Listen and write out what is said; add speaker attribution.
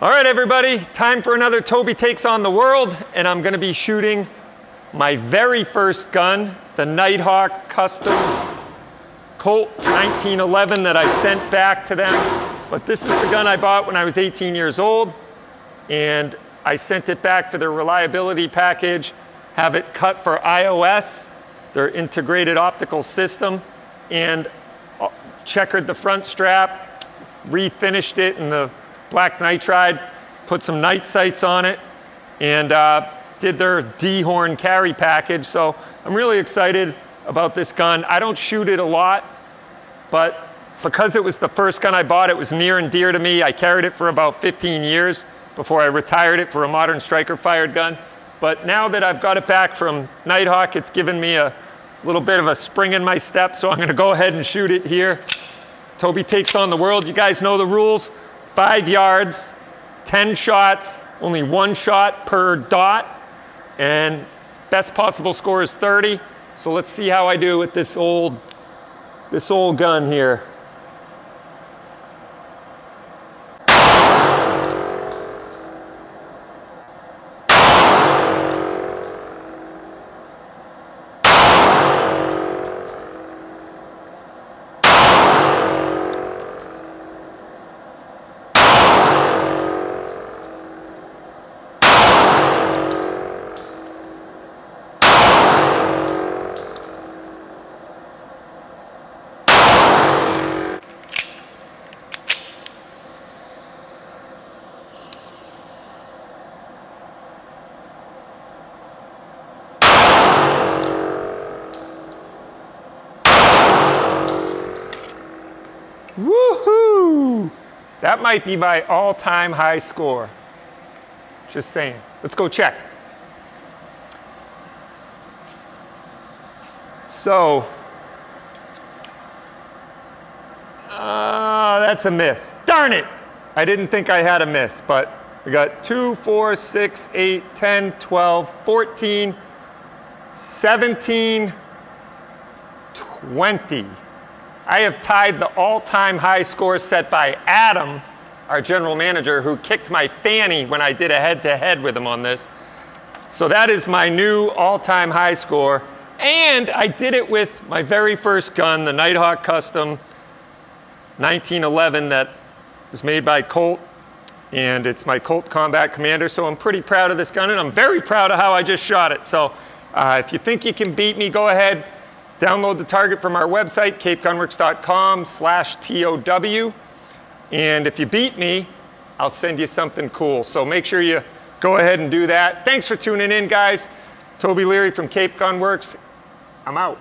Speaker 1: All right, everybody, time for another Toby Takes on the World, and I'm gonna be shooting my very first gun, the Nighthawk Customs Colt 1911 that I sent back to them. But this is the gun I bought when I was 18 years old, and I sent it back for their reliability package, have it cut for IOS, their integrated optical system, and uh, checkered the front strap, refinished it in the black nitride, put some night sights on it, and uh, did their dehorn carry package. So I'm really excited about this gun. I don't shoot it a lot, but because it was the first gun I bought, it was near and dear to me. I carried it for about 15 years before I retired it for a modern striker fired gun. But now that I've got it back from Nighthawk, it's given me a little bit of a spring in my step, so I'm gonna go ahead and shoot it here. Toby takes on the world. You guys know the rules five yards, 10 shots, only one shot per dot, and best possible score is 30. So let's see how I do with this old, this old gun here. That might be my all-time high score. Just saying. Let's go check. So, uh, that's a miss. Darn it! I didn't think I had a miss, but we got 2, 4, 6, 8, 10, 12, 14, 17, 20. I have tied the all-time high score set by Adam, our general manager, who kicked my fanny when I did a head-to-head -head with him on this. So that is my new all-time high score. And I did it with my very first gun, the Nighthawk Custom 1911 that was made by Colt. And it's my Colt Combat Commander, so I'm pretty proud of this gun, and I'm very proud of how I just shot it. So uh, if you think you can beat me, go ahead, Download the target from our website, capegunworks.com slash TOW. And if you beat me, I'll send you something cool. So make sure you go ahead and do that. Thanks for tuning in, guys. Toby Leary from Cape Gun Works. I'm out.